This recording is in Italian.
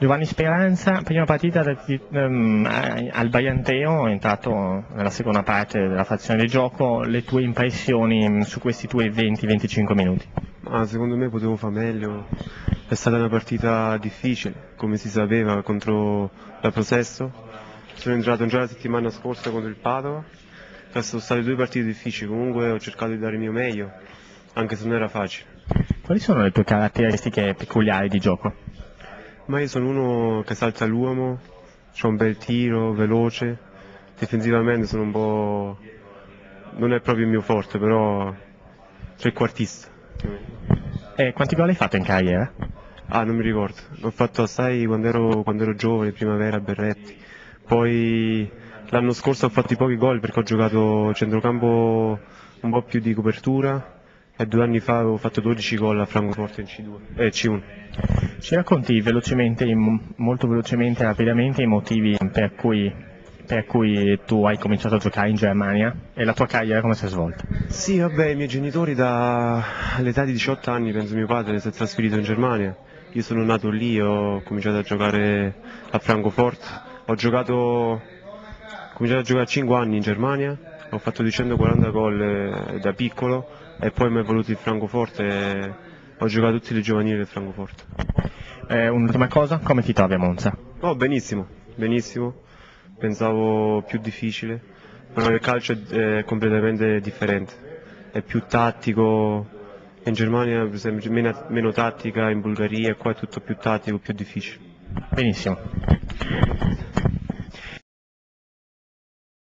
Giovanni Speranza, prima partita da- ehm, al Baianteo, è entrato nella seconda parte della frazione di gioco, le tue impressioni mm, su questi tuoi 20-25 minuti? Ma secondo me potevo fare meglio, è stata una partita difficile, come si sapeva, contro la Prosesto. Sono entrato già la settimana scorsa contro il Padova, sono state due partite difficili, comunque ho cercato di dare il mio meglio, anche se non era facile. Quali sono le tue caratteristiche peculiari di gioco? Ma io sono uno che salta l'uomo, ho un bel tiro, veloce, difensivamente sono un po'... non è proprio il mio forte, però trequartista. E quanti gol hai fatto in carriera? Ah, non mi ricordo, l'ho fatto assai quando ero, quando ero giovane, primavera Berretti, poi l'anno scorso ho fatto i pochi gol perché ho giocato centrocampo un po' più di copertura e due anni fa avevo fatto 12 gol a Francoforte in C2, eh, C1. Ci racconti velocemente, molto velocemente, rapidamente i motivi per cui, per cui tu hai cominciato a giocare in Germania e la tua carriera come si è svolta? Sì, vabbè, i miei genitori dall'età di 18 anni, penso mio padre, si è trasferito in Germania. Io sono nato lì, ho cominciato a giocare a Francoforte. Ho giocato, ho cominciato a giocare a 5 anni in Germania, ho fatto 240 gol eh, da piccolo e poi mi è voluto il Francoforte e ho giocato tutti le giovanili del Francoforte. Eh, un'ultima cosa, come ti trovi a Monza? Oh, benissimo, benissimo. Pensavo più difficile, però il calcio è, è completamente differente. È più tattico. In Germania, per esempio, meno, meno tattica, in Bulgaria, qua è tutto più tattico, più difficile. Benissimo.